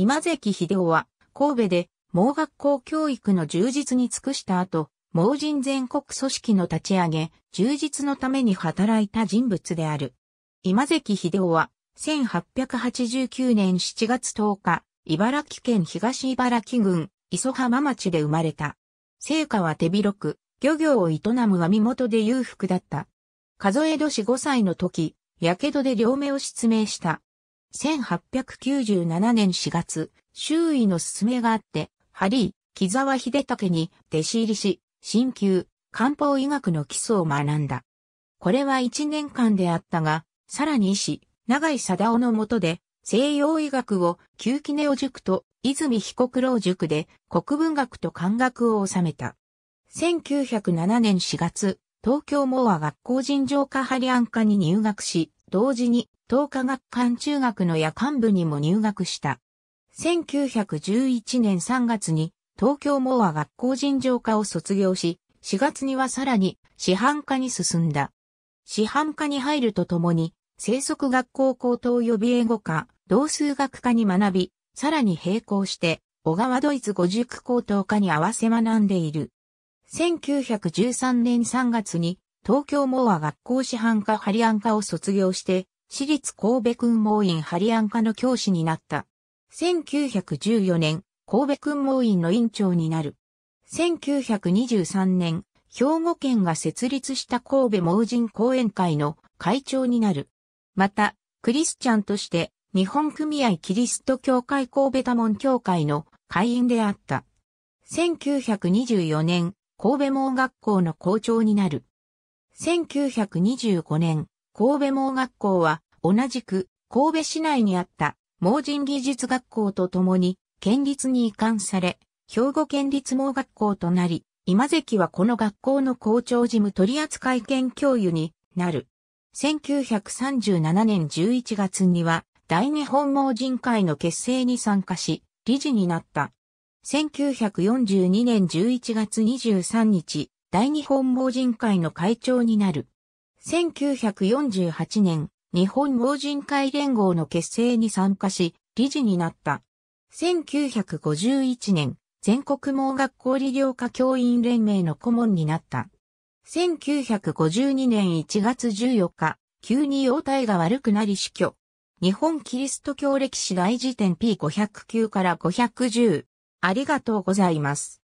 今関秀夫は、神戸で、盲学校教育の充実に尽くした後、盲人全国組織の立ち上げ、充実のために働いた人物である。今関秀夫は、1889年7月10日、茨城県東茨城郡、磯浜町で生まれた。成果は手広く、漁業を営むは身元で裕福だった。数え年5歳の時、火傷で両目を失明した。1897年4月、周囲の勧めがあって、ハリー、木沢秀武に弟子入りし、鍼灸、漢方医学の基礎を学んだ。これは1年間であったが、さらに医師、長井貞夫のもとで、西洋医学を旧記ネオ塾と泉彦九郎塾で国文学と漢学を収めた。1907年4月、東京モア学校尋常科ハリアン科に入学し、同時に東科学館中学の夜間部にも入学した。1911年3月に東京モア学校尋常科を卒業し、4月にはさらに師範科に進んだ。師範科に入るとともに、生息学校高等予備英語科、同数学科に学び、さらに並行して、小川ドイツ語塾高等科に合わせ学んでいる。1913年3月に東京モア学校師範科ハリアン科を卒業して、私立神戸君盲院ハリアン科の教師になった。1914年、神戸君盲院の院長になる。1923年、兵庫県が設立した神戸盲人講演会の会長になる。また、クリスチャンとして日本組合キリスト教会神戸多門教会の会員であった。1924年、神戸盲学校の校長になる。1925年、神戸盲学校は同じく神戸市内にあった盲人技術学校とともに県立に移管され、兵庫県立盲学校となり、今関はこの学校の校長事務取扱兼教諭になる。1937年11月には大日本盲人会の結成に参加し、理事になった。1942年11月23日、大日本盲人会の会長になる。1948年、日本盲人会連合の結成に参加し、理事になった。1951年、全国盲学校理療科教員連盟の顧問になった。1952年1月14日、急に容態が悪くなり死去。日本キリスト教歴史大辞典 P509 から510。ありがとうございます。